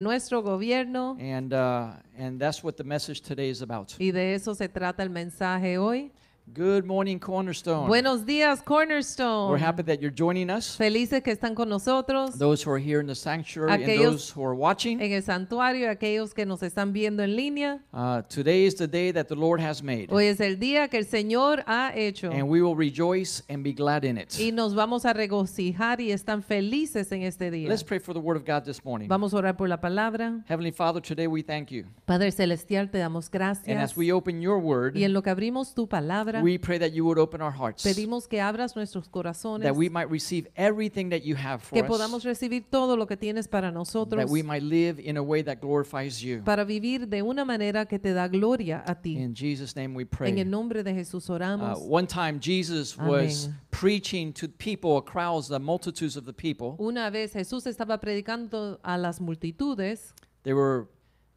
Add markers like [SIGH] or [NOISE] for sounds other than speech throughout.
nuestro gobierno And, uh, and that's what the message today is about. y de eso se trata el mensaje hoy. Good morning, Cornerstone. Buenos días, We're Cornerstone. happy that you're joining us. Felices que están con nosotros Those who are here in the sanctuary and Aquellos- those who are watching. en el santuario aquellos que nos están viendo en línea. Uh, today is the day that the Lord has made. Hoy es el día que el Señor ha hecho And we will rejoice and be glad in it. y nos vamos a regocijar y están felices en este día. Let's pray for the word of God this morning. Vamos a orar por la palabra. Heavenly Father, today we thank you. Padre Celestial, te damos And gracias. as we open your word, Y en lo que abrimos tu palabra, we pray that you would open our hearts, pedimos que abras nuestros corazones, that we might receive everything that you have que for podamos us, recibir todo lo que tienes para nosotros, that we might live in a way that glorifies you. para vivir de una manera que te da gloria a ti. In Jesus' name we En pray. el nombre de Jesús Uh, oramos. one time Jesus was preaching to people, crowds, the multitudes of the people. Una vez Jesús estaba predicando a las multitudes, They were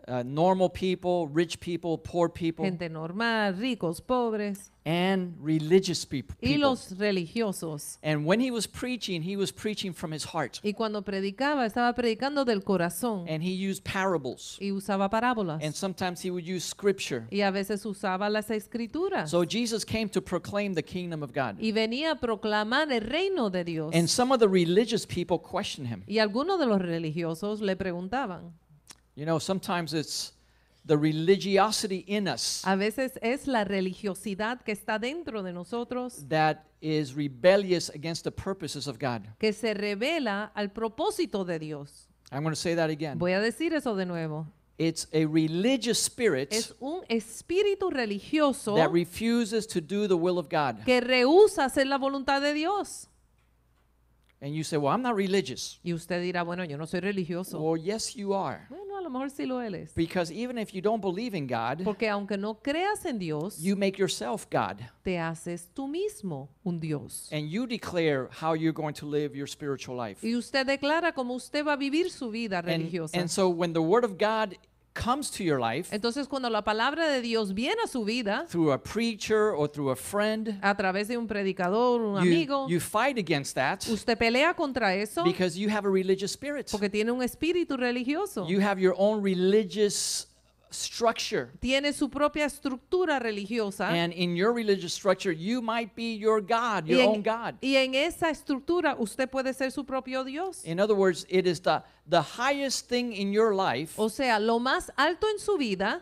uh, normal people, rich people, poor people, gente normal, ricos, pobres and religious peop- y people. los religiosos. And when he was preaching, he was preaching from his heart. Y cuando predicaba, estaba predicando del corazón And he used parables. y usaba parábolas. And sometimes he would use scripture. Y a veces usaba las escrituras. So Jesus came to proclaim the kingdom of God. y venía a proclamar el reino de Dios. And some of the religious people questioned him. y algunos de los religiosos le preguntaban. You know, sometimes it's the religiosity in us A veces es la religiosidad que está dentro de nosotros that is rebellious against the purposes of God. que se revela al propósito de Dios. I'm going to say that again. Voy a decir eso de nuevo. It's a religious spirit Es un espíritu religioso that refuses to do the will of God. que rehúsa hacer la voluntad de Dios. And you say, Well, I'm not religious. Y usted dirá, bueno, yo no soy religioso. Well, yes, you are. Bueno, a lo mejor sí lo eres. Because even if you don't believe in God, Porque aunque no creas en Dios, you make yourself God. te haces tú mismo un Dios. And you declare how you're going to live your spiritual life. Y usted declara cómo usted va a vivir su vida And, religiosa. and so when the Word of God comes to your life Entonces, cuando la palabra de Dios viene a su vida, through a preacher or through a friend, a través de un predicador, un you, amigo, you fight against that usted pelea contra eso because you have a religious spirit. porque tiene un espíritu religioso. You have your own religious structure. Tiene su propia estructura religiosa. And in your religious structure, you might be your God, y, your en, own God. y en esa estructura usted puede ser su propio Dios. In other words, it is the, the highest thing in your life, O sea, lo más alto en su vida,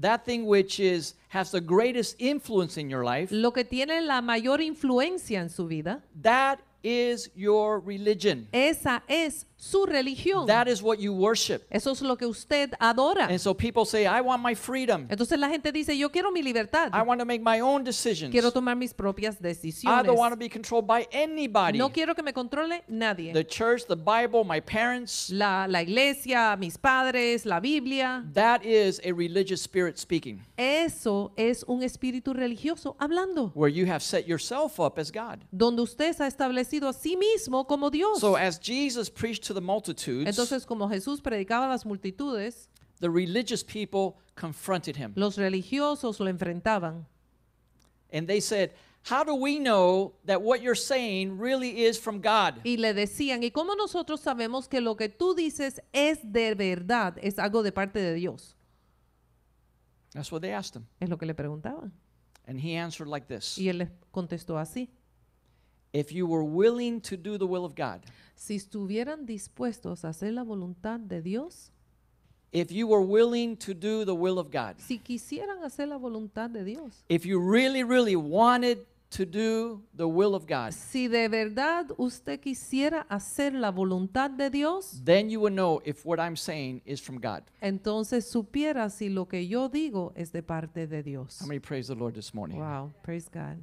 that thing which is has the greatest influence in your life, lo que tiene la mayor influencia en su vida, that is your religion. esa es su religión. That is what you worship. Eso es lo que usted adora. And so people say, I want my freedom. Entonces la gente dice, yo quiero mi libertad. I want to make my own decisions. Quiero tomar mis propias I decisiones. don't want to be controlled by anybody. No quiero que me controle nadie. The church, the Bible, my parents, La, la iglesia, mis padres, la Biblia. that is a religious spirit speaking, Eso es un espíritu religioso hablando. where you have set yourself up as God. Donde usted se ha establecido a sí mismo como Dios. So as Jesus preached to the multitudes, Entonces, como Jesús predicaba a las multitudes, the religious people confronted him. los religiosos lo enfrentaban. And they said, How do we know that what you're saying really is from God? Y le decían, ¿y cómo nosotros sabemos que lo que tú dices es de verdad, es algo de parte de Dios? That's what they asked him. Es lo que le preguntaban. And he answered like this Y él les contestó así. If you were willing to do the will of God, Si estuvieran dispuestos a hacer la voluntad de Dios, if you were willing to do the will of God, si quisieran hacer la voluntad de Dios, if you really, really wanted to do the will of God, si de verdad usted quisiera hacer la voluntad de Dios, then you would know if what I'm saying is from God. entonces supiera si lo que yo digo es de parte de Dios. How many praise the Lord this morning? Wow, praise God.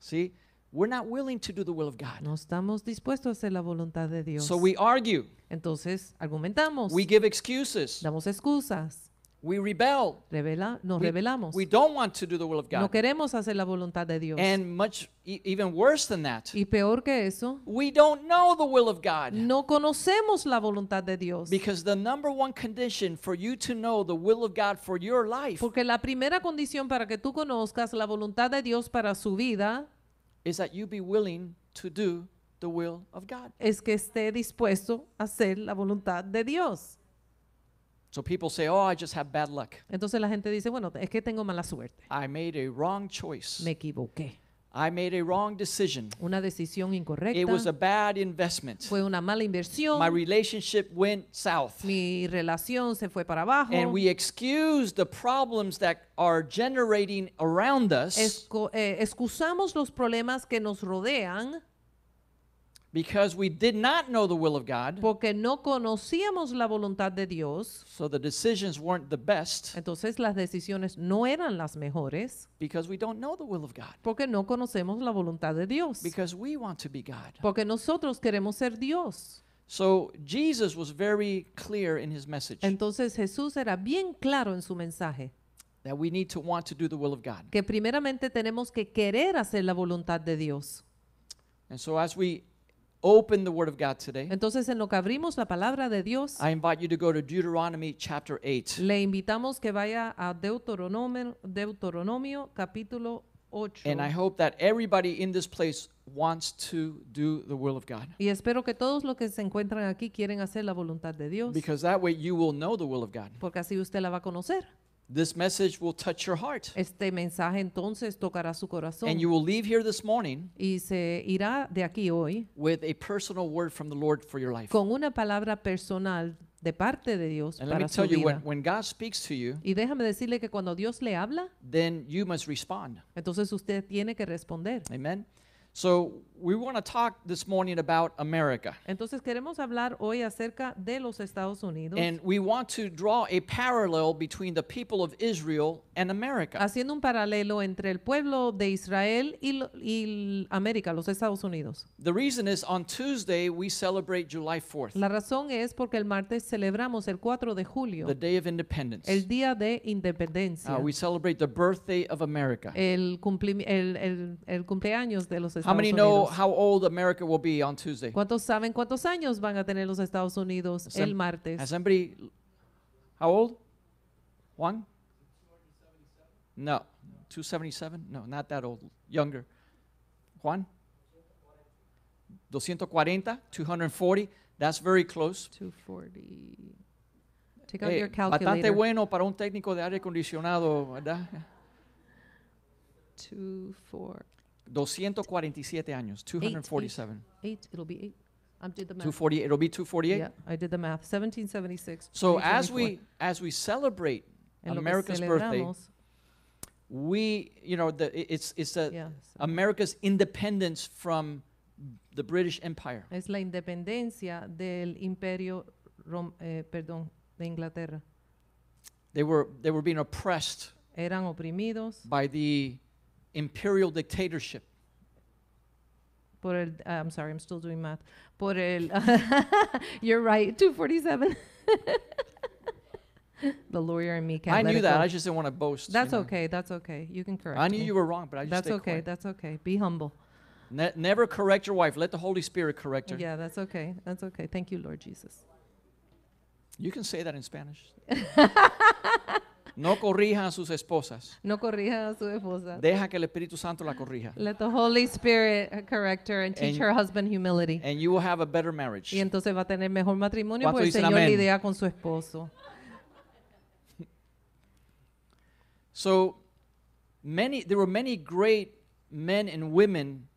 See, we're not willing to do the will of God. No estamos dispuestos a hacer la voluntad de Dios. So we argue, Entonces argumentamos, we give excuses, damos excusas, we rebel, revela, nos we, revelamos. we don't want to do the will of No God. queremos hacer la voluntad de Dios. And much e- even worse than that, y peor que eso, we don't know the will of God. no conocemos la voluntad de Dios. Because the number one condition for you to know the will of God for your life Porque la primera condición para que tú conozcas la voluntad de Dios para su vida is that you be willing to do the will of God. es que esté dispuesto a hacer la voluntad de Dios. So people say, oh, I just have bad luck. Entonces la gente dice, bueno, es que tengo mala suerte. I made a wrong choice. Me equivoqué. I made a wrong decision. Una decisión It was incorrecta. a bad investment. Fue una mala inversión. My relationship went south. Mi relación se fue para abajo. And we excuse the problems that are generating around us Esco- eh, excusamos los problemas que nos rodean because we did not know the will of God. porque no conocíamos la voluntad de Dios. So the decisions weren't the best Entonces las decisiones no eran las mejores because we don't know the will of God. porque no conocemos la voluntad de Dios. Because we want to be God. Porque nosotros queremos ser Dios. So Jesus was very clear in his message Entonces Jesús era bien claro en su mensaje that we need to want to do the will of God. que primeramente tenemos que querer hacer la voluntad de Dios. And so as we open the word of God today, Entonces en lo que abrimos la palabra de Dios, I invite you to go to Deuteronomy chapter 8. le invitamos que vaya a Deuteronomio, Deuteronomio capítulo 8. And I hope that everybody in this place wants to do the will of God. Y espero que todos los que se encuentran aquí quieren hacer la voluntad de Dios, Because that way you will know the will of God. porque así usted la va a conocer. This message will touch your heart. Este mensaje entonces tocará su corazón And you will leave here this morning y se irá de aquí hoy with a personal word from the Lord for your life. con una palabra personal de parte de Dios And let me para su tell you, when God speaks to you, Y déjame decirle que cuando Dios le habla, then you must respond. entonces usted tiene que responder. Amen. So we want to talk this morning about America. Entonces queremos hablar hoy acerca de los Estados Unidos, And we want to draw a parallel between the people of Israel and America. haciendo un paralelo entre el pueblo de Israel y, América, los Estados Unidos. The reason is on Tuesday we celebrate July 4th, La razón es porque el martes celebramos el 4 de julio, the Day of Independence. el Día de Independencia, Uh, we celebrate the birthday of America. el, cumpli- el, el- el cumpleaños de los How Estados Unidos. How old America will be on Tuesday? ¿Cuántos saben cuántos años van a tener los Estados Unidos Has el em- martes? Has somebody, how old? Juan? No. 277? No, not that old. Younger. Juan? 240? 240? That's very close. 240. Take out Eh, your bastante calculator. bueno para un técnico de aire acondicionado, ¿verdad? 248. 247 años. 247. Eight, it'll be eight. I did the math. 248. It'll be 248. Yeah, I did the math. 1776. So as we as we celebrate En lo que America's birthday, celebramos, we you know the i- it's it's a yeah, so America's independence from the British Empire. es la independencia del imperio, rom- eh, perdón, de Inglaterra. They were they were being oppressed Eran oprimidos by the imperial dictatorship. por el, ah, I'm sorry, I'm still doing math. Por el, [LAUGHS] you're right, 247. [LAUGHS] the lawyer in me can't I knew that. go. I just didn't want to boast. you That's know. okay. That's okay. You can correct I knew me. you were wrong, but I just That's okay. quiet. That's okay. Be humble. Ne- never correct your wife. Let the Holy Spirit correct her. Yeah, that's okay. That's okay. Thank you, Lord Jesus. You can say that in Spanish. [LAUGHS] no corrijan a sus esposas. No corrija a su esposa. Deja que el Espíritu Santo la corrija. Let the Holy Spirit correct her and teach And- her husband humility. And you will have a better marriage. Y entonces va a tener mejor matrimonio ¿Cuántos porque el dicen Señor amén? lidia con su esposo. [LAUGHS] So many there were many great men and women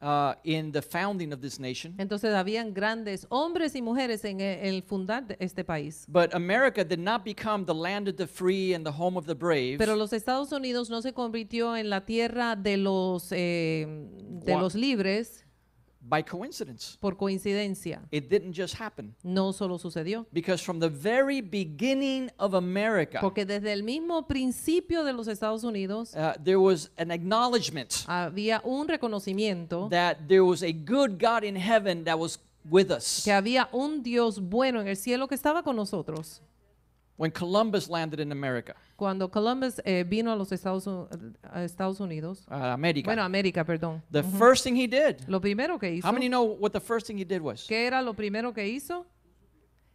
uh, in the founding of this nation. Entonces habían grandes hombres y mujeres en el, el fundar de este país. But America did not become the land of the free and the home of the brave. Pero los Estados Unidos no se convirtió en la tierra de los, eh, de los libres by coincidence. por coincidencia. It didn't just happen. No solo sucedió. Because from the very beginning of America, Porque desde el mismo principio de los Estados Unidos uh, there was an acknowledgement había un reconocimiento that there was a good God in heaven that was with us. que había un Dios bueno en el cielo que estaba con nosotros. When Columbus landed in America, Cuando Columbus eh, vino a los Estados, a Estados Unidos, uh, America, bueno, América, perdón. the first thing he did, Lo primero que hizo, how many know what the first thing he did was? ¿qué era lo primero que hizo?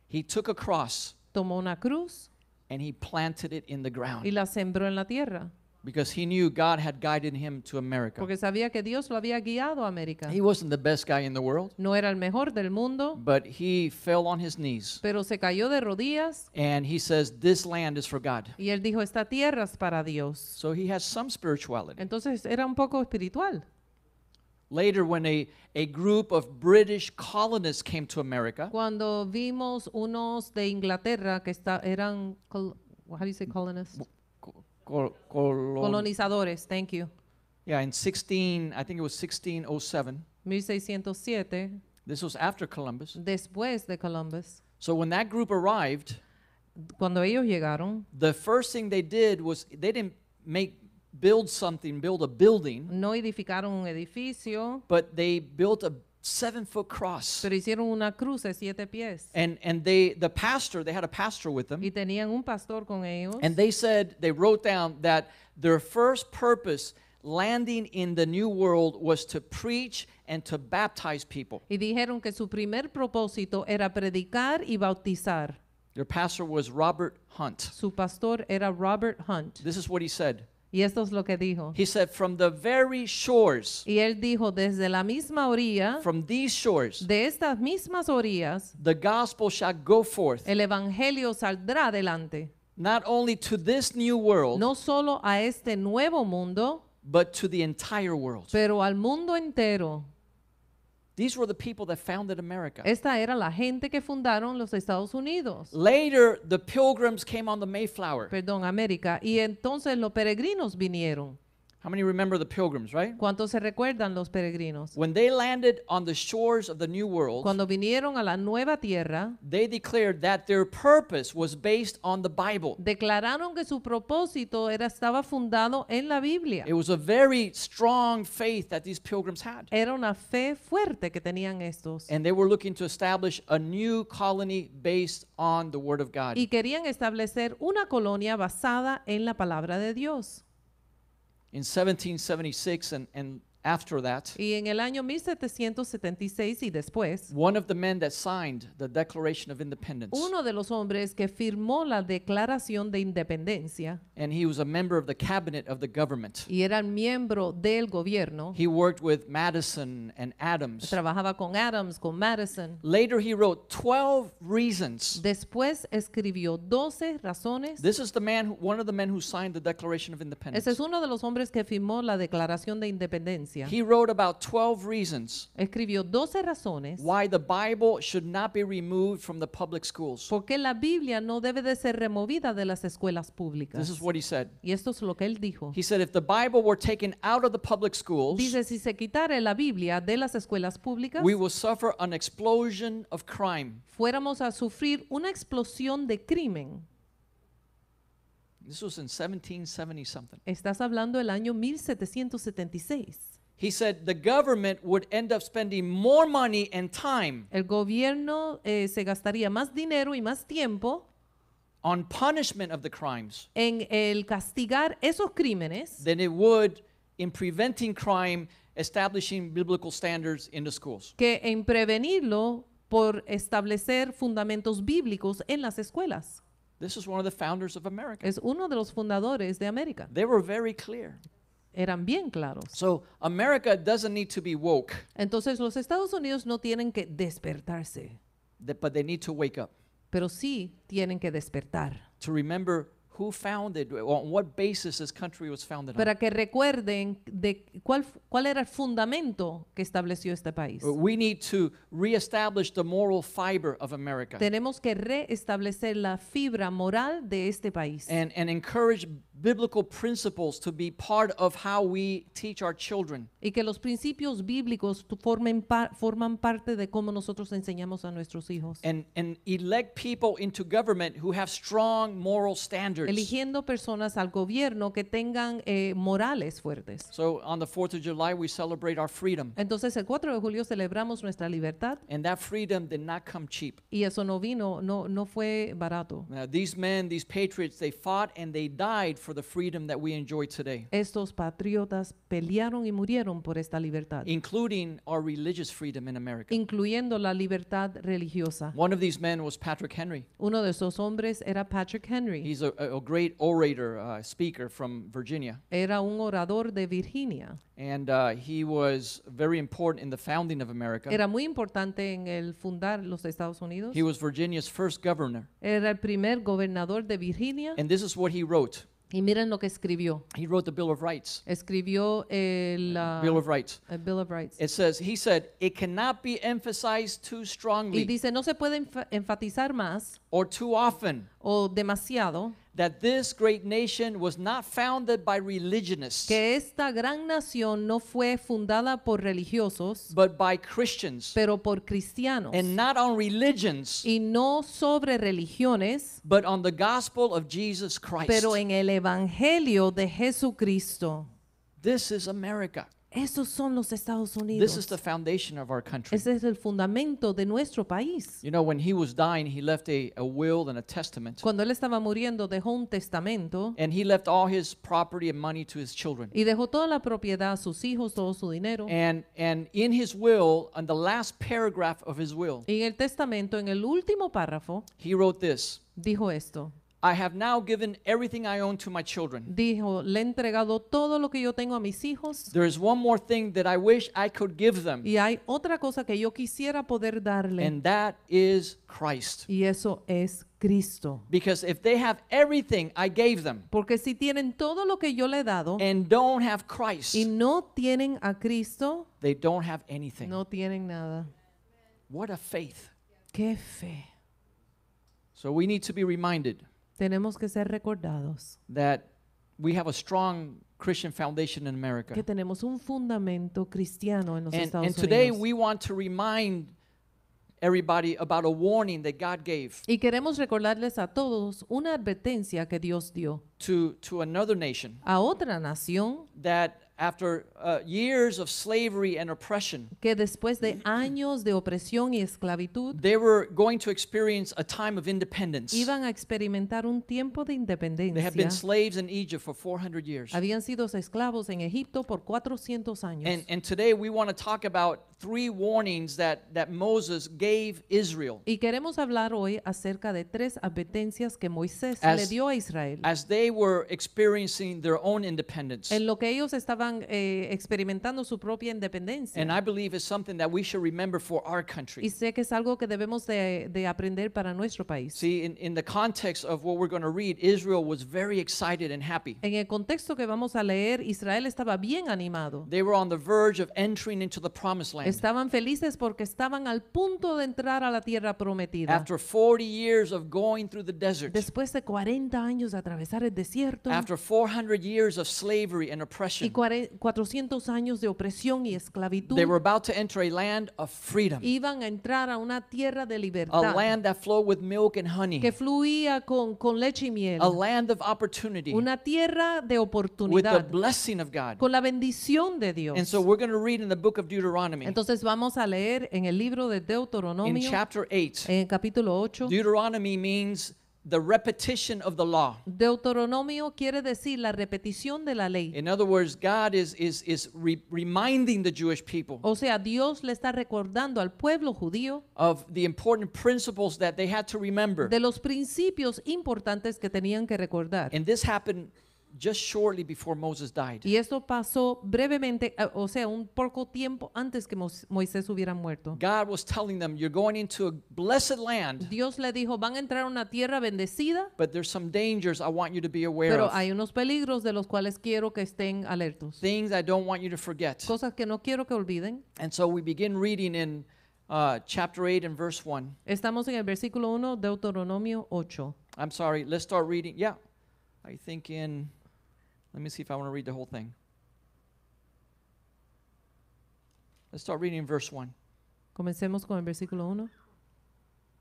He took a cross Tomó una cruz and he planted it in the y ground. la sembró en la tierra. Because he knew God had guided him to America. porque sabía que Dios lo había guiado a América. He wasn't the best guy in the world, No era el mejor del mundo, but he fell on his knees pero se cayó de rodillas and he says, This land is for God. y él dijo, esta tierra es para Dios. So he has some spirituality. Entonces era un poco espiritual. Later, when a, a group of British colonists came to America, Cuando vimos unos de Inglaterra que está, eran, how do you say colonists? Co- col- colon- colonizadores, thank you. yeah, in 16, I think it was 1607. 1607, This was after Columbus. después de Columbus, So when that group arrived, cuando ellos llegaron, the first thing they did was they didn't make build something, build a building, no edificaron un edificio, but they built a seven foot cross. pero hicieron una cruz de siete pies. And and they the pastor, they had a pastor with them, Y tenían un pastor con ellos. and they said they wrote down that their first purpose landing in the new world was to preach and to baptize people. Y dijeron que su primer propósito era predicar y bautizar. Their pastor was Robert Hunt. Su pastor era Robert Hunt. This is what he said. Y esto es lo que dijo. He said, From the very shores, Y él dijo, desde la misma orilla, from these shores, de estas mismas orillas, the gospel shall go forth, el evangelio saldrá adelante. not only to this new world, No solo a este nuevo mundo, but to the entire world. pero al mundo entero. These were the people that founded America. Esta era la gente que fundaron los Estados Unidos. Later, the pilgrims came on the Mayflower. Perdón, América. Y entonces los peregrinos vinieron. How many remember the pilgrims, right? ¿Cuántos se recuerdan los peregrinos? When they landed on the shores of the New World, Cuando vinieron a la nueva tierra, they declared that their purpose was based on the Bible. declararon que su propósito era, estaba fundado en la Biblia. It was a very strong faith that these pilgrims had. Era una fe fuerte que tenían estos. And they were looking to establish a new colony based on the Word of God. Y querían establecer una colonia basada en la palabra de Dios. In 1776 and, and after that, Y en el año 1776 y después, one of the men that signed the Declaration of Independence, uno de los hombres que firmó la Declaración de Independencia and he was a member of the cabinet of the government. y era miembro del gobierno, He worked with Madison and Adams. trabajaba con Adams, con Madison. Later, he wrote 12 reasons. Después escribió 12 razones. This is the man, who, one of the men who signed the Declaration of Ese Independence. es uno de los hombres que firmó la Declaración de Independencia. He wrote about 12 reasons Escribió 12 razones why the Bible should not be removed from the public schools. por qué la Biblia no debe de ser removida de las escuelas This públicas. is what he said. Y esto es lo que él dijo. He said if the Bible were taken out of the public schools, Dice, si se quitara la Biblia de las escuelas públicas, we will suffer an explosion of crime. fuéramos a sufrir una explosión de crimen. This was in 1770 something. Estás hablando del año 1776. He said the government would end up spending more money and time El gobierno eh, se gastaría más dinero y más tiempo on punishment of the crimes en el castigar esos crímenes than it would in preventing crime, establishing biblical standards in the schools. que en prevenirlo por establecer fundamentos bíblicos en las escuelas. This is one of the founders of America. Es uno de los fundadores de América. They were very clear. Eran bien claros. So America doesn't need to be woke, Entonces los Estados Unidos no tienen que despertarse, th- but they need to wake up pero sí tienen que despertar. to remember who founded, on what basis this country was founded on. Para que recuerden de cuál, fu- cuál era el fundamento que estableció este país. We need to reestablish the moral fiber of America Tenemos que reestablecer la fibra moral de este país and, and encourage biblical principles to be part of how we teach our children. y que los principios bíblicos formen pa- forman parte de cómo nosotros enseñamos a nuestros hijos. And, and elect people into government who have strong moral standards. Eligiendo personas al gobierno que tengan eh, morales fuertes. So on the 4th of July, we celebrate our freedom. Entonces el 4 de julio celebramos nuestra libertad And that freedom did not come cheap. y eso no vino, no, no fue barato. Now, these men, these patriots, they fought and they died for the freedom that we enjoy today, Estos patriotas pelearon y murieron por esta libertad, including our religious freedom in America. incluyendo la libertad religiosa. One of these men was Patrick Henry. Uno de esos hombres era Patrick Henry. He's a, a a great orator, uh, speaker from Virginia. Era un orador de Virginia. And uh, he was very important in the founding of America. Era muy importante en el fundar los Estados Unidos. He was Virginia's first governor. Era el primer gobernador de Virginia. And this is what he wrote. Y miren lo que escribió. He wrote the Bill of Rights. Escribió el, ah, Bill of Rights. el Bill of Rights. It says, he said, it cannot be emphasized too Y strongly dice, no se puede enfa- enfatizar más or too often o demasiado that this great nation was not founded by religionists, que esta gran nación no fue fundada por religiosos, but by Christians, pero por cristianos. and not on religions, Y no sobre religiones, but on the gospel of Jesus Christ. pero en el Evangelio de Jesucristo. This is America. Esos son los Estados This Unidos. is the foundation of our country. Ese es el fundamento de nuestro país. You know, when he was dying, he left a, a will and a testament, Cuando él estaba muriendo, dejó un testamento and he left all his property and money to his children. y dejó toda la propiedad a sus hijos, todo su dinero. And and in his will, on the last paragraph of his will, Y en el testamento, en el último párrafo, he wrote this: dijo esto. I have now given everything I own to my children. Dijo, le he entregado todo lo que yo tengo a mis hijos There is one more thing that I wish I could give them, y hay otra cosa que yo quisiera poder darle and that is Christ. y eso es Cristo. Because if they have everything I gave them Porque si tienen todo lo que yo le he dado and don't have Christ, y no tienen a Cristo, they don't have anything. no tienen nada. What a faith. Qué fe. So we need to be reminded Tenemos que ser recordados that we have a strong Christian foundation in America. que tenemos un fundamento cristiano en los And, Estados and today Unidos. we want to remind everybody about a warning that God gave Y queremos recordarles a todos una advertencia que Dios dio to, to another nation a otra nación that after uh, years of slavery and oppression, que después de años de opresión y esclavitud they were going to experience a time of independence. iban a experimentar un tiempo de They had been independencia. slaves in Egypt for 400 years. Habían sido esclavos en Egipto por 400 años. And, and today we want to talk about three warnings that, that Moses gave Israel Y queremos hablar hoy acerca de tres advertencias que Moisés As- le dio a Israel. as they were experiencing their own independence. En lo que ellos estaban eh, experimentando su propia independencia. And I believe it's something that we should remember for our Y country. sé que es algo que debemos de, de aprender para nuestro país. See, in, in the context of what we're going to read, Israel was very excited and happy. En el contexto que vamos a leer, Israel estaba bien animado. They were on the verge of entering into the promised land. Estaban felices porque estaban al punto de entrar a la tierra prometida. After 40 years of going through the desert, Después de 40 años de atravesar el desierto after 400 years of slavery and y oppression, cuare- 400 años de opresión y esclavitud, they were about to enter a land of freedom, iban a entrar a una tierra de a libertad land that flowed with milk and honey, que fluía con, con leche y miel. a land of opportunity Una tierra de with the oportunidad blessing of God. con la bendición de Dios. And so we're going to read in the book of Deuteronomy Entonces vamos a leer en el libro de in Deuteronomio, chapter 8. en el capítulo 8. Deuteronomy means the repetition of the law. Deuteronomio quiere decir la repetición de la ley. In other words, God is, is, is re- reminding the Jewish people O sea, Dios le está recordando al pueblo judío of the important principles that they had to remember. de los principios importantes que tenían que recordar. And this happened just shortly before Moses died. Y esto pasó brevemente, eh, o sea, un poco tiempo antes que Moisés hubiera muerto. God was telling them, You're going into a blessed land, Dios le dijo, van a entrar a una tierra bendecida, but there's some dangers I want you to be aware pero of. hay unos peligros de los cuales quiero que estén alertos. Things I don't want you to forget. Cosas que no quiero que olviden. And so we begin reading in uh, chapter 8 and verse 1. Estamos en el versículo 1, Deuteronomio 8. I'm sorry, let's start reading. Yeah, I think in, let me see if I want to read the whole thing. Let's start reading in verse 1. Comencemos con el versículo 1.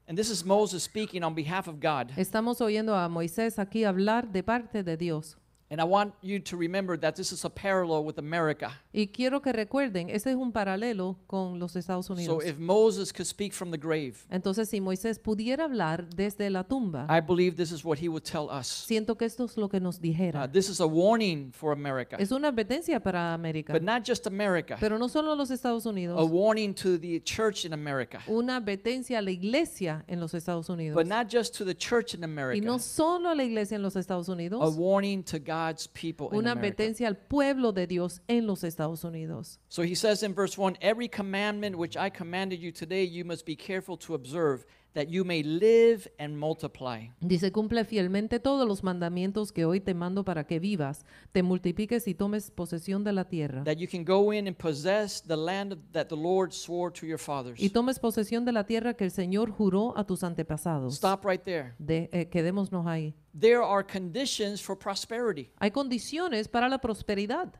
And this is Moses speaking on behalf of God. Estamos oyendo a Moisés aquí hablar de parte de Dios. And I want you to remember that this is a parallel with America. Y quiero que recuerden, ese es un paralelo con los Estados So Unidos. if Moses could speak from the grave, Entonces, si Moisés pudiera hablar desde la tumba, I believe this is what he would tell us. siento que esto es lo que nos Uh, dijera. this is a warning for America, Es una advertencia para América, but not just America, pero no solo los Estados a Unidos, warning to the church in America, una advertencia a la iglesia en los Estados Unidos. but not just to the church in Y America, no solo a la iglesia en los Estados a Unidos, warning to God's people in una America. advertencia al pueblo de Dios en los Estados Unidos. So he says in verse 1 Every commandment which I commanded you today, you must be careful to observe, that you may live and multiply. Dice, cumple fielmente todos los mandamientos que hoy te mando para que vivas, te multipliques y tomes posesión de la tierra. That you can go in and possess the land that the Lord swore to your fathers. Y tomes posesión de la tierra que el Señor juró a tus antepasados. Stop right there. De, eh, quedémonos ahí. There are conditions for prosperity. Hay condiciones para la prosperidad.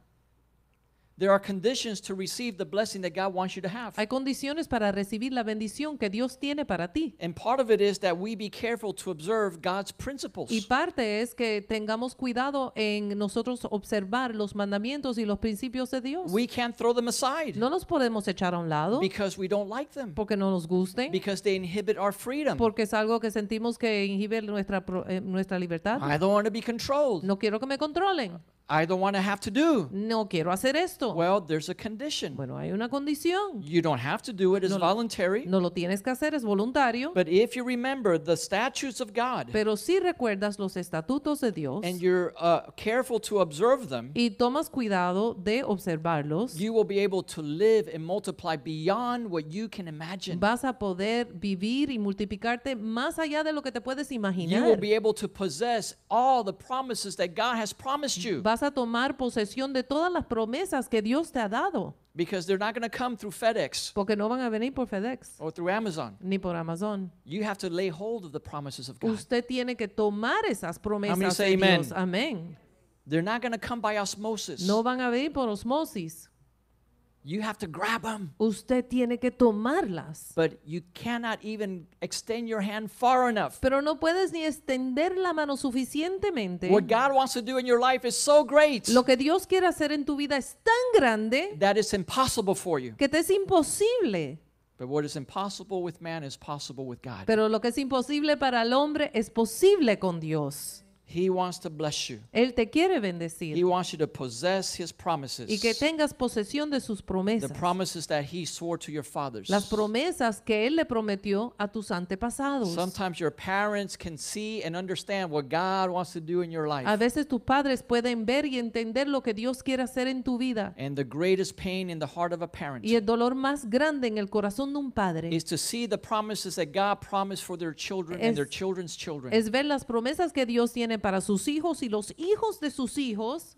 There are conditions to receive the blessing that God wants you to have. Hay condiciones para recibir la bendición que Dios tiene para ti. And part of it is that we be careful to observe God's principles. Y parte es que tengamos cuidado en nosotros observar los mandamientos y los principios de Dios. We can't throw them aside No los podemos echar a un lado because we don't like them, porque no nos gusten, because they inhibit our freedom. porque es algo que sentimos que inhibe nuestra, eh, nuestra libertad. I don't want to be controlled. No quiero que me controlen. I don't want to have to do. No quiero hacer esto. Well, there's a condition. Bueno, hay una condición. You don't have to do it, it's No- voluntary. No lo tienes que hacer, es voluntario. But if you remember the statutes of God Pero si recuerdas los estatutos de Dios and you're uh, careful to observe them, y tomas cuidado de observarlos, you will be able to live and multiply beyond what you can imagine. vas a poder vivir y multiplicarte más allá de lo que te puedes You will imaginar. be able to possess all the promises that God has promised you Vas a tomar posesión de todas las promesas que Dios te ha dado, because they're not going to come through FedEx porque no van a venir por FedEx or through Amazon. ni por Amazon. You have to lay hold of the promises of God. Usted tiene que tomar esas promesas say de amen? Dios. Amén. They're not going to come by osmosis. No van a venir por osmosis. You have to grab them. Usted tiene que tomarlas. But you cannot even extend your hand far enough. Pero no puedes ni extender la mano suficientemente. What God wants to do in your life is so great Lo que Dios quiere hacer en tu vida es tan grande that it's impossible for you. que te es imposible. But what is impossible with man is possible with God. Pero lo que es imposible para el hombre es posible con Dios. He wants to bless you. Él te quiere He bendecir wants you to possess his promises. y que tengas posesión de sus The promesas. promises that he swore to your fathers. Las promesas que Él le prometió a tus antepasados. Sometimes your parents can see and understand what God wants to do in your life. A veces tus padres pueden ver y entender lo que Dios quiere hacer en tu vida. And the greatest pain in the heart of a parent Y el dolor más grande en el corazón de un padre is to see the promises that God promised for their children and their Es- children's children. es ver las promesas que Dios tiene para sus hijos y los hijos de sus hijos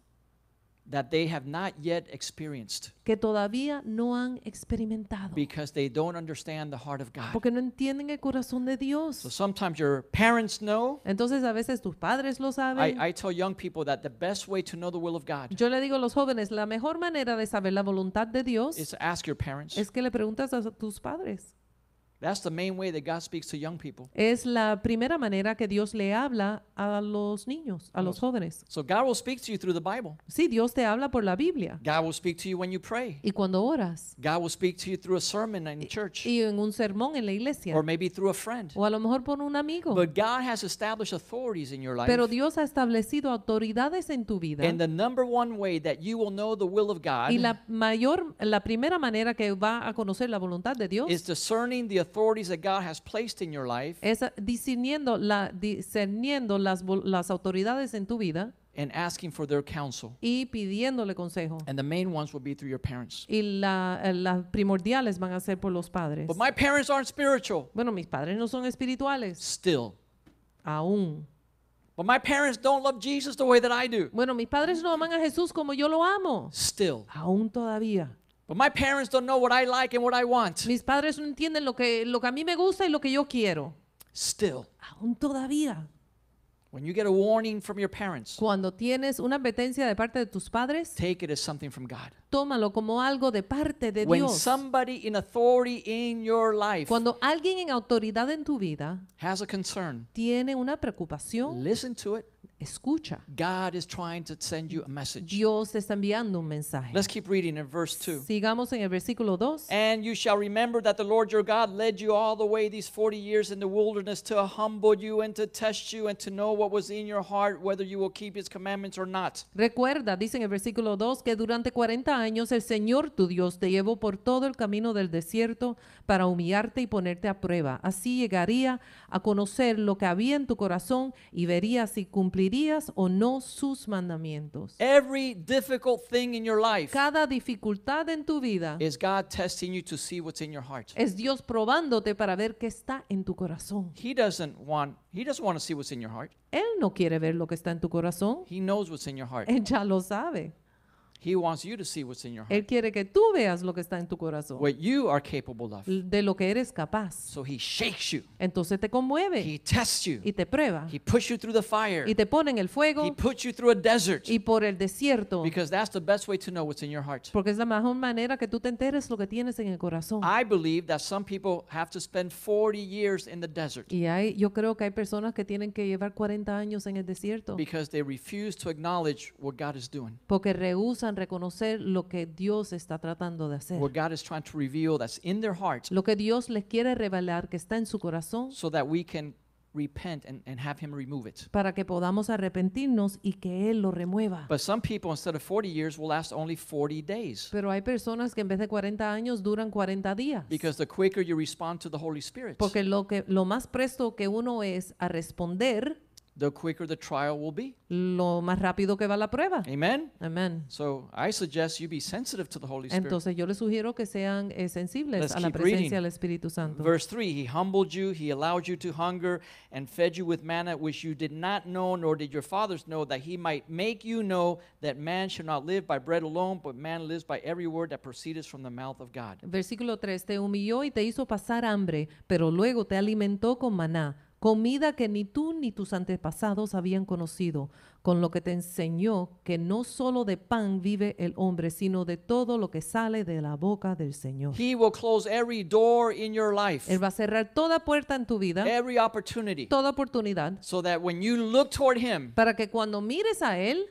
that they have not yet experienced que todavía no han experimentado. because they don't understand the heart of God. Porque no entienden el corazón de So Dios. sometimes your parents know. Entonces a veces tus padres lo saben. I, I tell young people that the best way to know the will of God Yo le digo a los jóvenes, la mejor manera de saber la voluntad de Dios is to ask your parents. es que le preguntas a tus padres. That's the main way that God speaks to young people. Es la primera manera que Dios le habla a los niños, a los jóvenes. So God will speak to you through the Bible. Sí, Dios te habla por la Biblia. God will speak to you when you pray. Y cuando oras. God will speak to you through a sermon in church Y en un sermón en la iglesia. or maybe through a friend. O a lo mejor por un amigo. But God has established authorities in your life. Pero Dios ha establecido autoridades en tu vida. And the number one way that you will know the will of God Y la mayor, la primera manera que va a conocer la voluntad de Dios is discerning the authorities that God has placed in your life es discerniendo, la, discerniendo las, autoridades en tu vida and asking for their counsel. y pidiéndole consejo. And the main ones will be through your parents. Y la- las primordiales van a ser por los padres. But my parents aren't spiritual. Bueno, mis padres no son espirituales, Still. aún. But my parents don't love Jesus the way that I do. Bueno, mis padres no aman a Jesús como yo lo amo, Still. aún todavía. But my parents don't know what I like and what I want. Mis padres no entienden lo que, lo que a mí me gusta y lo que yo quiero, Still. aún todavía. When you get a warning from your parents, Cuando tienes una advertencia de parte de tus padres, take it as something from God. tómalo como algo de parte de When Dios. somebody in authority in your life Cuando alguien en autoridad en tu vida has a concern, tiene una preocupación, listen to it, escucha. God is trying to send you a message. Dios te está enviando un mensaje. Let's keep reading in verse 2. Sigamos en el versículo 2. And you shall remember that the Lord your God led you all the way these 40 years in the wilderness to humble you and to test you and to know what was in your heart, whether you will keep his commandments or not. Recuerda, dice en el versículo 2, que durante 40 años el Señor tu Dios te llevó por todo el camino del desierto para humillarte y ponerte a prueba. Así llegaría a conocer lo que había en tu corazón y vería si cumplirías o no sus mandamientos. Every difficult thing in your life Cada dificultad en tu vida is God testing you to see what's in your heart. es Dios probándote para ver qué está en tu corazón. He doesn't want he doesn't want to see what's in your heart. Él no quiere ver lo que está en tu corazón. He knows what's in your heart. Él ya lo sabe. He wants you to see what's in your heart. Él quiere que tú veas lo que está en tu corazón, What you are capable of. de lo que eres capaz. So he shakes you. Entonces te conmueve He tests you. y te prueba He puts you through the fire. y te pone en el He fuego puts you through a desert. y por el desierto, Because that's the best way to know what's in your heart. porque es la mejor manera que tú te enteres lo que tienes en el corazón. I believe that some people have to spend 40 years in the desert Y hay, yo creo que hay personas que tienen que llevar 40 años en el desierto because they refuse to acknowledge what God is doing, porque rehusan reconocer lo que Dios está tratando de hacer. what God is trying to reveal that's in their heart Lo que Dios les quiere revelar que está en su corazón so that we can repent and, and have Him remove it. para que podamos arrepentirnos y que Él lo remueva. But some people, instead of 40 years, will last only 40 days Pero hay personas que en vez de 40 años duran 40 días. because the quicker you respond to the Holy Spirit, Porque lo, que, lo más presto que uno es a responder, the quicker the trial will be. lo más rápido que va la prueba. Amen? Amén. So I suggest you be sensitive to the Holy Spirit. Entonces yo les sugiero que sean eh, sensibles Let's a la presencia reading. del Espíritu Santo. Verse 3 He humbled you, He allowed you to hunger, and fed you with manna which you did not know, nor did your fathers know, that He might make you know that man shall not live by bread alone, but man lives by every word that proceedeth from the mouth of God. Versículo 3, te humilló y te hizo pasar hambre, pero luego te alimentó con maná, comida que ni tú ni tus antepasados habían conocido, con lo que te enseñó que no solo de pan vive el hombre, sino de todo lo que sale de la boca del Señor. He will close every door in your life, Él va a cerrar toda puerta en tu vida, every opportunity, toda oportunidad, so that when you look toward Him, para que cuando mires a Él,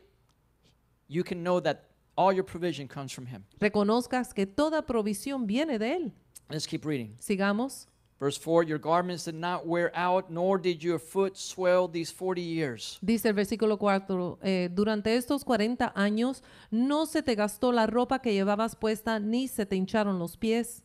you can know that all your provision comes from Him. reconozcas que toda provisión viene de Él. Let's keep reading. Sigamos. Verse 4 Your garments did not wear out, nor did your foot swell these 40 years. Dice el versículo 4, eh, durante estos 40 años no se te gastó la ropa que llevabas puesta, ni se te hincharon los pies.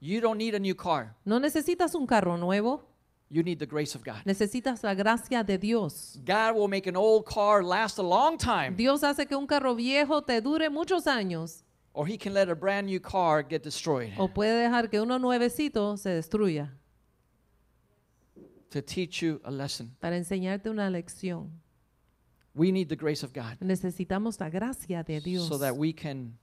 You don't need a new car, No necesitas un carro nuevo, you need the grace of God. necesitas la gracia de Dios. God will make an old car last a long time, Dios hace que un carro viejo te dure muchos años or He can let a brand new car get destroyed o puede dejar que uno nuevecito se destruya to teach you a lesson. para enseñarte una lección. We need the grace of God Necesitamos la gracia de Dios so that we can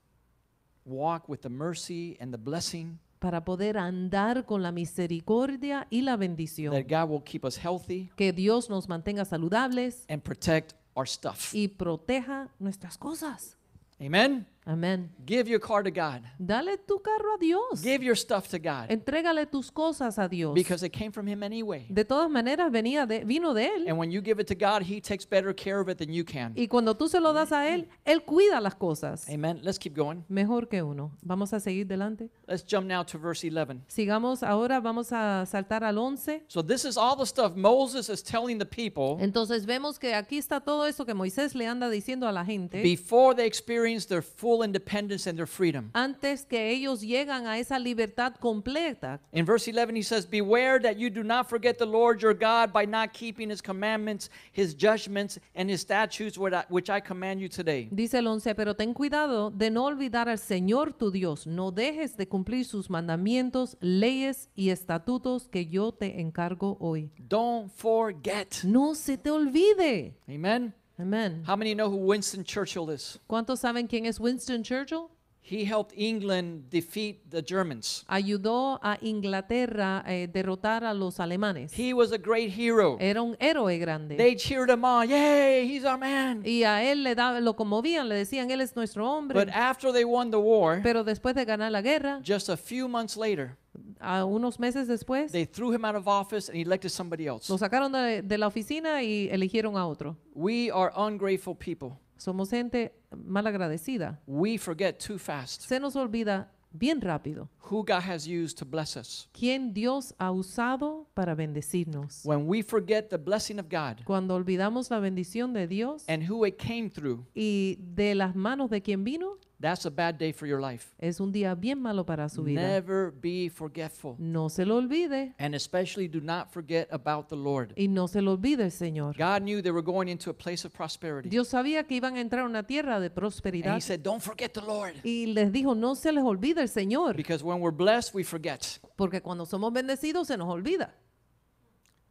walk with the mercy and the blessing, para poder andar con la misericordia y la bendición. that God will keep us healthy Que Dios nos mantenga saludables and protect our stuff. y proteja nuestras cosas. Amen? Amén. Give your car to God, Dale tu carro a Dios. give your stuff to God Entrégale tus cosas a Dios. because it came from Him anyway. De todas maneras venía de, vino de él. And when you give it to God, He takes better care of it than you can. Y cuando tú se lo das a él, él cuida las cosas. Amen. Let's keep going. Mejor que uno. Vamos a seguir delante. Let's jump now to verse 11. Sigamos ahora, vamos a saltar al 11. So, this is all the stuff Moses is telling the people Entonces vemos que aquí está todo eso que Moisés le anda diciendo a la gente before they experience their full independence and their freedom. antes que ellos llegan a esa libertad completa. In verse 11, he says, Beware that you do not forget the Lord your God by not keeping his commandments, his judgments, and his statutes, which I, which I command you today. Dice el 11, pero ten cuidado de no olvidar al Señor tu Dios. No dejes de cumplir sus mandamientos, leyes y estatutos que yo te encargo hoy. Don't forget. No se te olvide. Amen. Amén. How many know who Winston Churchill is? ¿Cuántos saben quién es Winston Churchill? He helped England defeat the Germans. Ayudó a Inglaterra a derrotar a los alemanes. He was a great hero. Era un héroe grande. They cheered him on. Yay, he's our man. Y a él le da, lo conmovían, le decían, él es nuestro hombre. But after they won the war, Pero después de ganar la guerra, just a few months later, a unos meses después, they threw him out of office and elected somebody else. lo sacaron de, de la oficina y eligieron a otro. We are ungrateful people. Somos gente mal agradecida. We forget too fast Se nos olvida bien rápido who God has used to bless us. quién Dios ha usado para bendecirnos. When we forget the blessing of God Cuando olvidamos la bendición de Dios and who it came through, y de las manos de quien vino, that's a bad day for your life. es un día bien malo para su vida. Never be forgetful. No se lo olvide And especially do not forget about the Lord. y no se lo olvide Señor. God knew they were going into a place of prosperity. Dios sabía que iban a entrar a una tierra de And prosperidad he said, Don't forget the Lord. y les dijo, no se les olvide el Señor, Because when we're blessed, we forget. porque cuando somos bendecidos se nos olvida.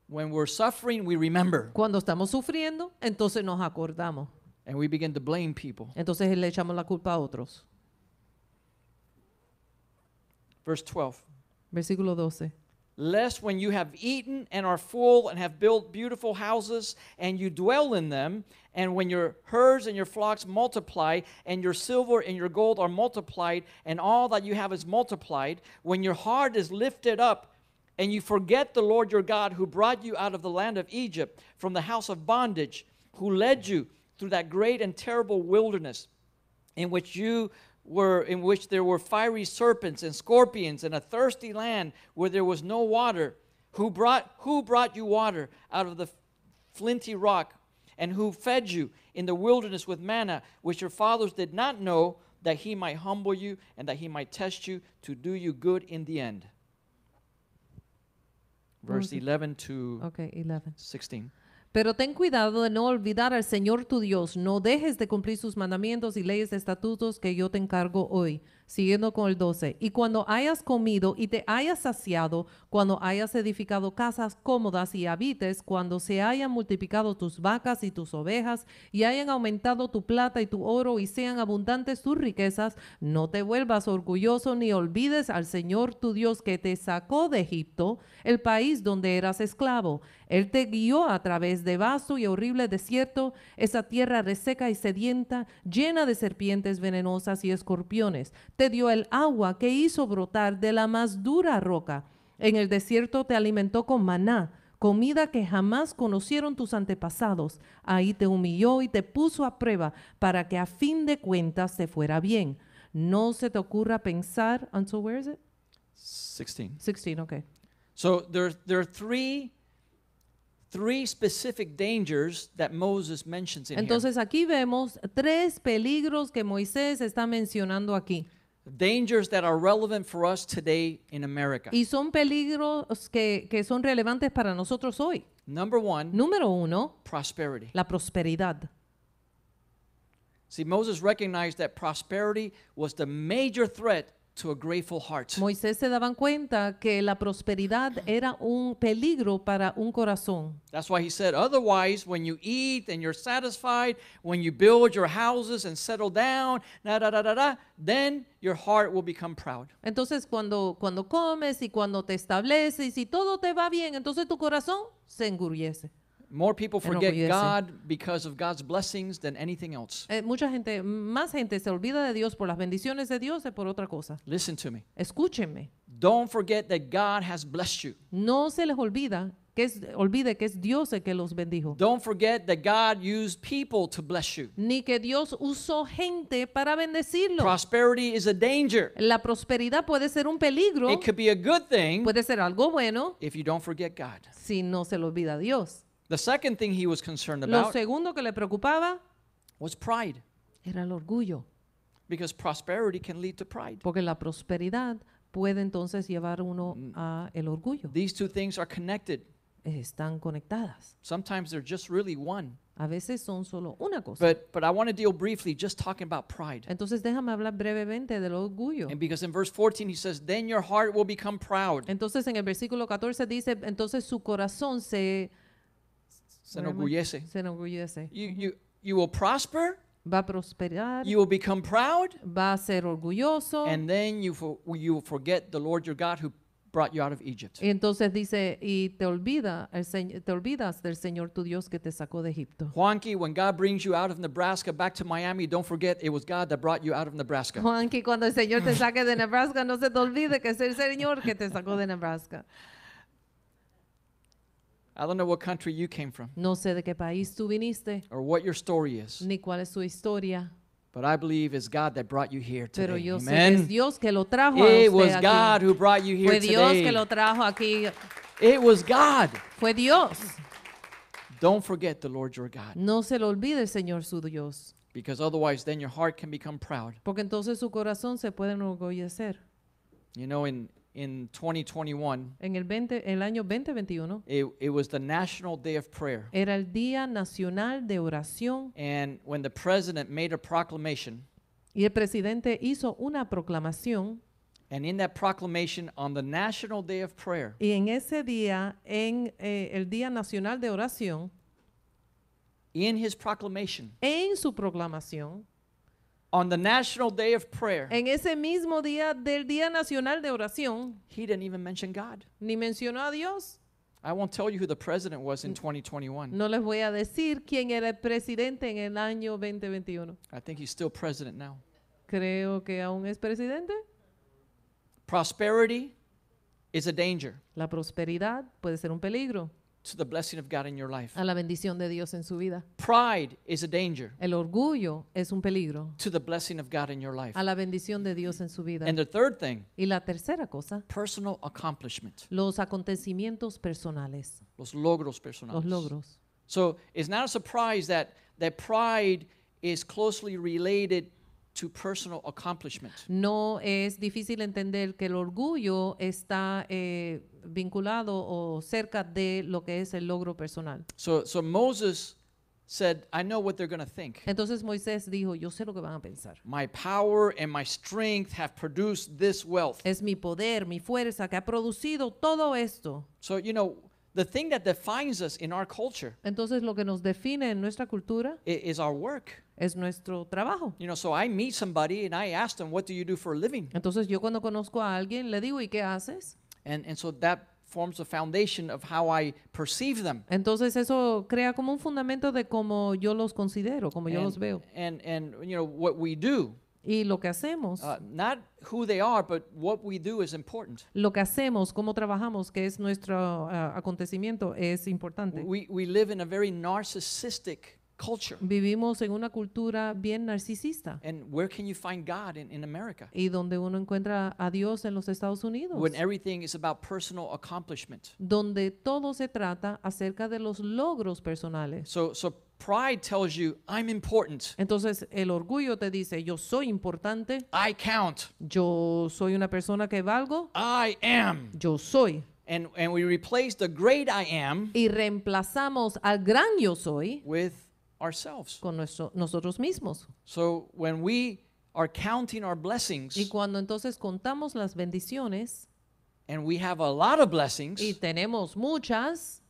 When we're suffering, we remember. Cuando estamos sufriendo, entonces nos acordamos. And we begin to blame people. Entonces le echamos la culpa a otros. Verse 12. Versículo 12. Lest when you have eaten and are full and have built beautiful houses and you dwell in them, and when your herds and your flocks multiply, and your silver and your gold are multiplied, and all that you have is multiplied, when your heart is lifted up, and you forget the Lord your God who brought you out of the land of Egypt from the house of bondage, who led you through that great and terrible wilderness, in which you were in which there were fiery serpents and scorpions and a thirsty land where there was no water who brought who brought you water out of the flinty rock and who fed you in the wilderness with manna which your fathers did not know that he might humble you and that he might test you to do you good in the end verse Okay. 11 to Ok, 11. 16 Pero ten cuidado de no olvidar al Señor tu Dios. No dejes de cumplir sus mandamientos y leyes estatutos que yo te encargo hoy. Siguiendo con el 12. Y cuando hayas comido y te hayas saciado, cuando hayas edificado casas cómodas y habites, cuando se hayan multiplicado tus vacas y tus ovejas, y hayan aumentado tu plata y tu oro, y sean abundantes tus riquezas, no te vuelvas orgulloso ni olvides al Señor tu Dios que te sacó de Egipto, el país donde eras esclavo. Él te guió a través de vasto y horrible desierto, esa tierra reseca y sedienta, llena de serpientes venenosas y escorpiones. Te dio el agua que hizo brotar de la más dura roca. En el desierto te alimentó con maná, comida que jamás conocieron tus antepasados. Ahí te humilló y te puso a prueba para que a fin de cuentas te fuera bien. No se te ocurra pensar, until where is it? 16 16, okay. So there, there are three, three specific dangers that Moses mentions in Entonces aquí vemos tres peligros que Moisés está mencionando aquí. Dangers that are relevant for us today in America. Y son peligros que, que son relevantes para nosotros hoy. Number one, Número uno, prosperity. la prosperidad. See, Moses recognized that prosperity was the major threat to a grateful heart. Moisés se daban cuenta que la prosperidad era un peligro para un corazón. That's why he said, otherwise, when you eat and you're satisfied, when you build your houses and settle down, da da da da da, then your heart will become proud. Entonces cuando, cuando comes y cuando te estableces y todo te va bien, entonces tu corazón se engurriese. More people forget. God because of God's blessings than anything else. Eh, mucha gente, más gente se olvida de Dios por las bendiciones de Dios que por otra cosa. Listen to me. Escúchenme. Don't forget that God has blessed you. No se les olvida que es, olvide que es Dios el que los bendijo. Don't forget that God used people to bless you. Ni que Dios usó gente para bendecirlo. Prosperity is a danger. La prosperidad puede ser un peligro, It could be a good thing puede ser algo bueno if you don't forget God. si no se le olvida a Dios. The second thing he was concerned Lo about segundo que le preocupaba was pride, era el orgullo, because prosperity can lead to pride. porque la prosperidad puede entonces llevar uno a el orgullo. These two things are connected. Están conectadas. Sometimes they're just really one. A veces son solo una cosa. But but I want to deal briefly just talking about pride. Entonces déjame hablar brevemente del orgullo. And because in verse 14 he says, "Then your heart will become proud." Entonces en el versículo 14 dice, entonces su corazón se, Se enorgullece. se enorgullece. You you you will prosper, Va a prosperar, you will become proud, va a ser orgulloso and then you for, you will forget the Lord your God who brought you out of Egypt. Y entonces dice, y te, olvida el te olvidas del Señor tu Dios que te sacó de Egipto. Juanqui, when God brings you out of Nebraska back to Miami, don't forget it was God that brought you out of Nebraska. Juan, que cuando el Señor te [LAUGHS] saque de Nebraska, no se te olvide que es el Señor que te sacó de Nebraska. I don't know what country you came from No sé de qué país tú viniste, or what your story is, ni cuál es su historia, but I believe it's God that brought you here pero today. yo sé que es Amen. Dios que lo trajo a It usted was aquí. God who brought you here Fue Dios que today. lo trajo aquí. It was God. Fue Dios. Don't forget the Lord your God, No se lo olvide el Señor su Dios, because otherwise, then your heart can become proud. porque entonces su corazón se puede enorgullecer. You know, in in 2021, En el, 20, el año 2021 it, it was the National Day of Prayer, era el Día Nacional de Oración. And when the president made a proclamation, y el presidente hizo una proclamación. and in that proclamation on the National Day of Prayer, y en ese día, en eh, el Día Nacional de Oración, in his proclamation, en su proclamación, on the National Day of Prayer, en ese mismo día del Día Nacional de Oración, he didn't even mention God. ni mencionó a Dios. I won't tell you who the president was in 2021. No les voy a decir quién era el presidente en el año 2021. I think he's still president now. Creo que aún es presidente. Prosperity is a danger La prosperidad puede ser un peligro to the blessing of God in your life. a la bendición de Dios en su vida. Pride is a danger El orgullo es un peligro to the blessing of God in your life. a la bendición de Dios en su vida. And the third thing, Y la tercera cosa, personal accomplishment, los acontecimientos personales, los logros personales. los logros. So it's not a surprise that, that pride is closely related to personal accomplishment. No es difícil entender que el orgullo está eh, vinculado o cerca de lo que es el logro personal. So, so Moses said, I know what they're going to think. Entonces Moisés dijo, yo sé lo que van a pensar. My power and my strength have produced this wealth. Es mi poder, mi fuerza que ha producido todo esto. So, you know, the thing that defines us in our culture Entonces lo que nos define en nuestra cultura is our work. es nuestro trabajo. You know, so I meet somebody and I ask them, What do you do for a living? Entonces yo cuando conozco a alguien le digo, ¿y qué haces? And, and so that forms the foundation of how I perceive them. Entonces eso crea como un fundamento de cómo yo los considero, cómo yo los veo. and, and, you know, what we do. Y lo que hacemos, Uh, not who they are, but what we do is important. lo que hacemos, cómo trabajamos, que es nuestro ah, acontecimiento, es importante. We, we live in a very narcissistic culture. Vivimos en una cultura bien narcisista And where can you find God in, in America? y donde uno encuentra a Dios en los Estados Unidos, When everything is about personal accomplishment. donde todo se trata acerca de los logros personales. So, so pride tells you, I'm important. Entonces el orgullo te dice, yo soy importante, I count. yo soy una persona que valgo, I am. yo soy. And, and we replace the great I am Y reemplazamos al gran yo soy with ourselves. con nuestro, nosotros mismos. So when we are counting our blessings Y cuando entonces contamos las bendiciones and we have a lot of blessings, y tenemos muchas,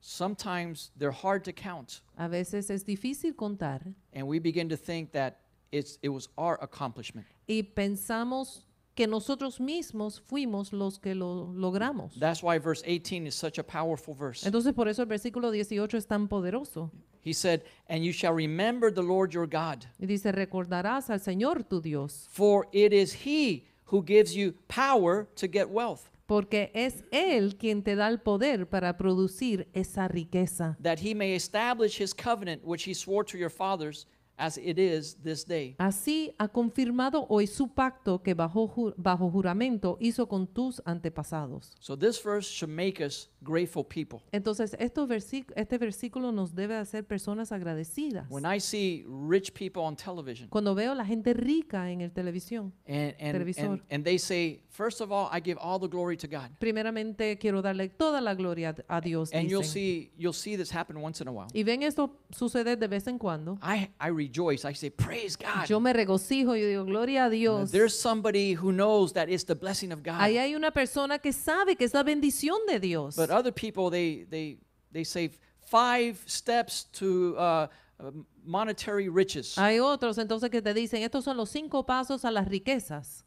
sometimes they're hard to count. a veces es difícil contar And we begin to think that it's, it was our accomplishment. y pensamos que nosotros mismos fuimos los que lo logramos. That's why verse 18 is such a powerful verse. Entonces por eso el versículo 18 es tan poderoso. He said, And you shall remember the Lord your God, Y dice, recordarás al Señor tu Dios, for it is he who gives you power to get wealth, porque es Él quien te da el poder para producir esa riqueza, that he may establish his covenant which he swore to your fathers as it is this day. Así ha confirmado hoy su pacto que bajo, ju- bajo juramento hizo con tus antepasados. So this verse should make us grateful people. Entonces, estos este versículo nos debe hacer personas agradecidas. When I see rich people on television Cuando veo la gente rica en el televisión, and, and, Televisor. and, and they say, first of all, I give all the glory to God. primeramente quiero darle toda la gloria a Dios. And you'll dicen. see you'll see this happen once in a while. Y ven esto suceder de vez en cuando. I, I rejoice. I say, Praise God. Yo me regocijo y digo, gloria a Dios. There's somebody who knows that it's the blessing of Ahí God. hay una persona que sabe que es la bendición de Dios. But other people, they they they say five steps to uh, um, monetary riches, Hay otros entonces que te dicen, estos son los cinco pasos a las riquezas.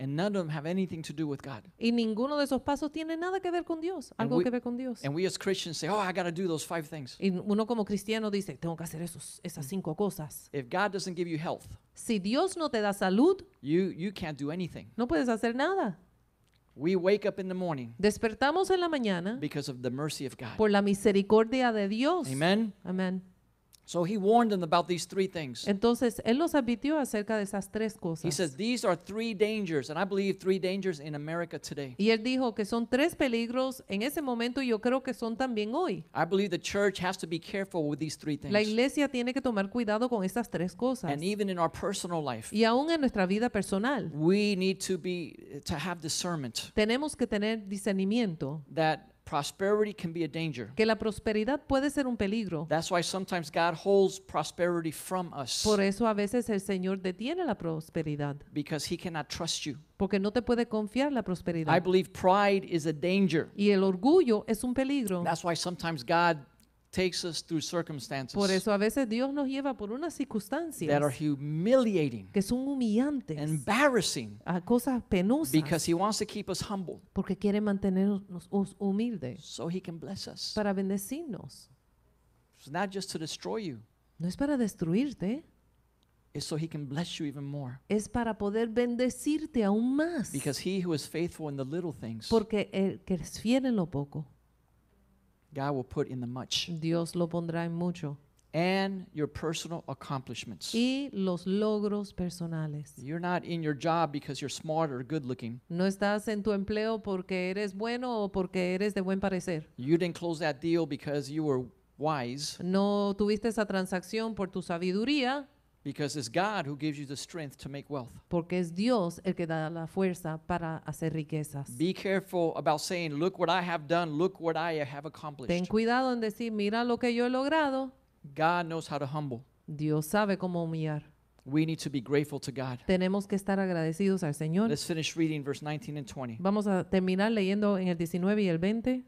And none of them have anything to do with God. Y ninguno de esos pasos tiene nada que ver con Dios, And algo we- que ver con Dios. And we as Christians say, oh, I got to do those five things. Y uno como cristiano dice, tengo que hacer esos, esas cinco cosas. If God doesn't give you health, Si Dios no te da salud, you, you can't do anything. no puedes hacer nada. We wake up in the morning Despertamos en la mañana because of the mercy of God. por la misericordia de Dios. Amen. Amén. So he warned them about these three things. Entonces, Él nos advirtió acerca de esas tres He cosas. says these are three dangers, and I believe three dangers in America today. Y Él dijo que son tres peligros en ese momento y yo creo que son también hoy. I believe the church has to be careful with these three La things. iglesia tiene que tomar cuidado con estas tres cosas. And even in our personal life, Y aún en nuestra vida personal, we need to be to have discernment tenemos que tener discernimiento that prosperity can be a danger. que la prosperidad puede ser un peligro. That's why sometimes God holds prosperity from us Por eso a veces el Señor detiene la prosperidad, because he cannot trust you. porque no te puede confiar la I prosperidad. believe pride is a danger. Y el orgullo es un peligro. That's why sometimes God takes us through circumstances Por eso a veces Dios nos lleva por unas that are circunstancias humiliating, que son humillantes, embarrassing, a cosas penosas, because he wants to keep us humble porque quiere mantenernos hus- humildes so he can bless us. para bendecirnos. It's not just to destroy you, No es para destruirte, it's so he can bless you even more. es para poder bendecirte aún más. Because he who is faithful in the little things, Porque el que es fiel en lo poco, God will put in the much. Dios lo pondrá en mucho. And your personal accomplishments. Y los logros personales. You're not in your job because you're smart or good looking. No estás en tu empleo porque eres bueno o porque eres de buen parecer. You didn't close that deal because you were wise, No tuviste esa transacción por tu sabiduría, because it's God who gives you the strength to make wealth. porque es Dios el que da la fuerza para hacer riquezas. Be careful about saying, Look what I have done, look what I have Ten accomplished. cuidado en decir, mira lo que yo he logrado. God knows how to humble. Dios sabe cómo humillar. We need to be grateful to God. Tenemos que estar agradecidos al Señor. Let's finish reading verse 19 and 20. Vamos a terminar leyendo en el 19 y el 20.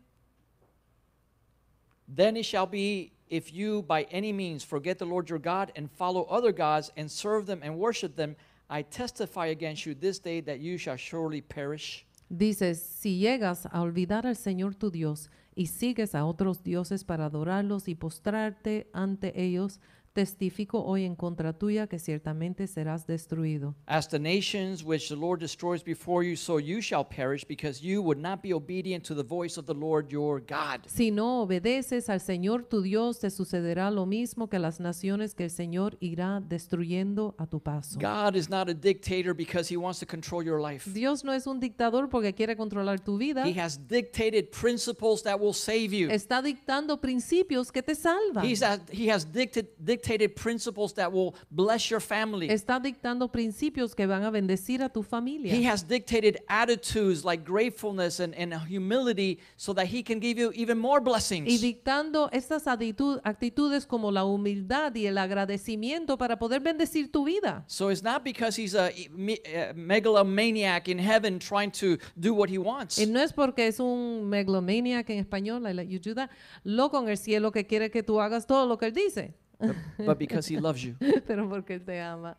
Then it shall be if you by any means forget the Lord your God and follow other gods and serve them and worship them, I testify against you this day that you shall surely perish. Dices, si llegas a olvidar al Señor tu Dios y sigues a otros dioses para adorarlos y postrarte ante ellos, testifico hoy en contra tuya que ciertamente serás destruido. As the nations which the Lord destroys before you, so you shall perish, because you would not be obedient to the voice of the Lord your God. Si no obedeces al Señor tu Dios, te sucederá lo mismo que las naciones que el Señor irá destruyendo a tu paso. God is not a dictator because he wants to control your life. Dios no es un dictador porque quiere controlar tu vida. He has dictated principles that will save you. Está dictando principios que te salvan. He's he has dictated, dictated principles that will bless your family. Está dictando principios que van a bendecir a tu familia. He has dictated attitudes like gratefulness and, and humility so that he can give you even more y blessings. dictando estas actitud- actitudes como la humildad y el agradecimiento para poder bendecir tu vida. So it's not because he's a me- a megalomaniac in heaven trying to do what he wants. Y no es porque es un megalomaniac en español, I let you do that, loco en el cielo que quiere que tú hagas todo lo que él dice, but, but because he loves you. [LAUGHS] pero porque él te ama.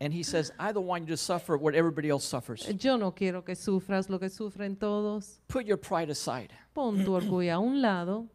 And he says, I don't want you to suffer what everybody else suffers. Yo no quiero que sufras lo que sufren todos. Put your pride aside Pon tu orgullo a un lado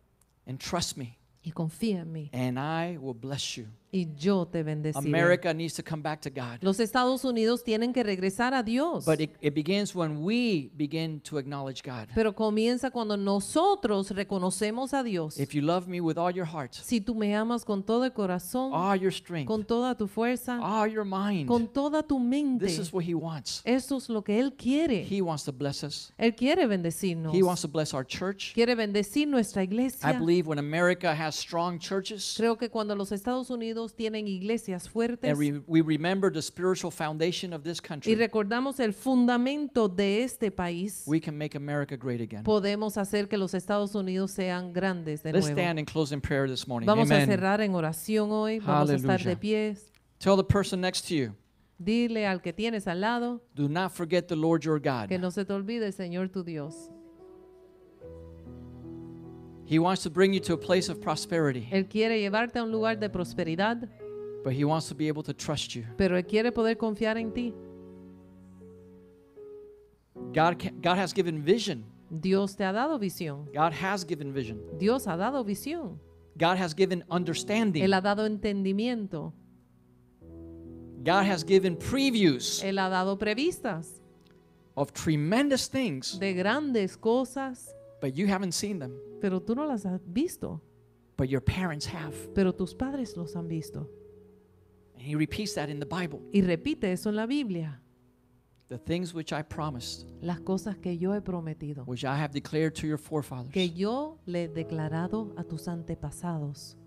and trust me, y confía en mí. and I will bless you. Y yo te bendeciré. America needs to come back to God. Los Estados Unidos tienen que regresar a Dios. But it, it begins when we begin to acknowledge God. Pero comienza cuando nosotros reconocemos a Dios. If you love me with all your heart, Si tú me amas con todo el corazón, all your strength, con toda tu fuerza, all your mind, con toda tu mente, this is what he wants. eso es lo que Él quiere. He wants to bless us. Él quiere bendecirnos. He wants to bless our church. Quiere bendecir nuestra I iglesia. believe when America has strong churches Creo que cuando los Estados Unidos tienen iglesias fuertes and we, we remember the spiritual foundation of this y country, recordamos el fundamento de este país, we can make America great again. podemos hacer que los Estados Unidos sean grandes de Let's nuevo. stand and close in prayer this morning. Vamos a cerrar en oración hoy. Vamos a estar de pies. Tell the person next to you, Dile al que tienes al lado do not forget the Lord your que God. no se te olvide Señor tu Dios. He wants to bring you to a place of prosperity, Él quiere llevarte a un lugar de prosperidad, but he wants to be able to trust you. pero Él quiere poder confiar en ti. God, has given vision. Dios te ha dado visión. God has given vision. Dios ha dado visión. God has given understanding. Él ha dado entendimiento. God has given previews Él ha dado previstas of tremendous things, de grandes cosas, but you haven't seen them. pero tú no las has visto. But your parents have. Pero tus padres los han visto. And he repeats that in the Bible. Y repite eso en la Biblia. The things which I promised, Las cosas que yo he prometido. which I have declared to your forefathers. Que yo le he declarado a tus antepasados.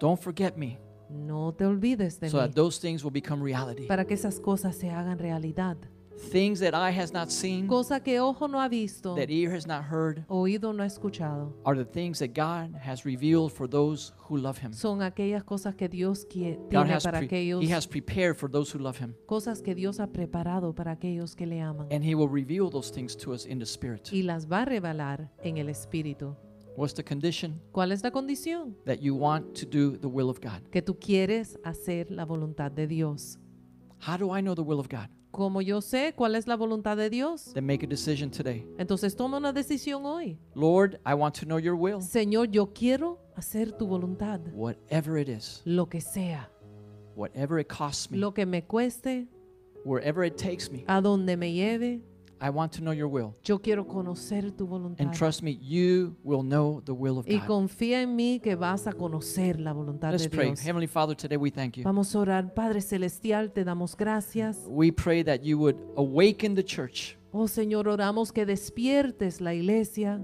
Don't forget me, No te olvides de so mí. that those things will become reality. Para que esas cosas se hagan realidad. Things that eye has not seen, Cosa que ojo no ha visto, that ear has not heard, oído no ha escuchado. are the things that God has revealed for those who love Him. Son aquellas cosas que Dios God tiene has para aquellos, He has prepared for those who love Him, cosas que Dios ha preparado para aquellos que le aman. and He will reveal those things to us in the Spirit. Y las va a revelar en el Espíritu. What's the condition? ¿Cuál es la condición? That you want to do the will of God. Que tú quieres hacer la voluntad de Dios. How do I know the will of God? Como yo sé cuál es la voluntad de Dios, Then make a decision today. entonces toma una decisión hoy. Lord, I want to know your will, Señor, yo quiero hacer tu voluntad, whatever it is, lo que sea, whatever it costs me, lo que me cueste, wherever it takes me. a donde me lleve. I want to know your will. Yo quiero conocer tu voluntad. And trust me, you will know the will of Y God. confía en mí que vas a conocer la voluntad Let's de pray. Dios. Heavenly Father, today we thank you. Vamos a orar, Padre Celestial, te damos gracias. We pray that you would awaken the church Oh Señor, oramos que despiertes la iglesia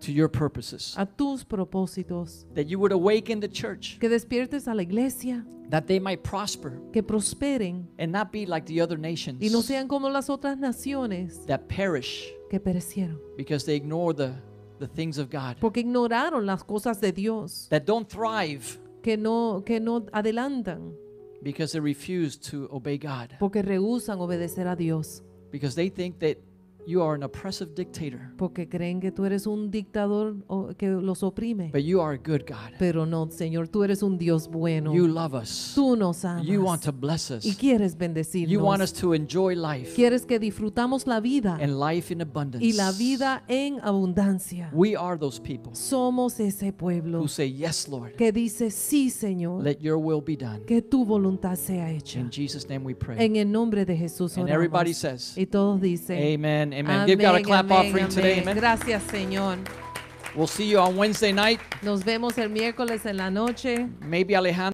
to your purposes, a tus propósitos, that you would awaken the church, que despiertes a la iglesia, that they might prosper. Que prosperen. And not be like the other nations. Y no sean como las otras naciones. That perish. Que perecieron, because they ignore the, the things of God, porque ignoraron las cosas de Dios, that don't thrive. Que no que no adelantan, because they refuse to obey God, porque rehusan obedecer a Dios, because they think that you are an oppressive dictator, porque creen que tú eres un dictador que los oprime. but you are a good God. Pero no, Señor, tú eres un Dios bueno. You love us. Tú nos amas. You want to bless us. y quieres You want us bendecirnos. to enjoy life Quieres que disfrutamos la vida and life in abundance. y la vida en abundancia. We are those people Somos ese pueblo who say, Yes, Lord, que dice, sí, Señor, let your will be done. que tu voluntad sea hecha. In Jesus' name we pray. En el nombre de Jesús And everybody says, Y todos dicen, Amen, amen. Give God a clap amén, offering today, amen. Gracias, Señor. We'll see you on Wednesday night. Nos vemos el miércoles en la noche. Maybe Alejandro.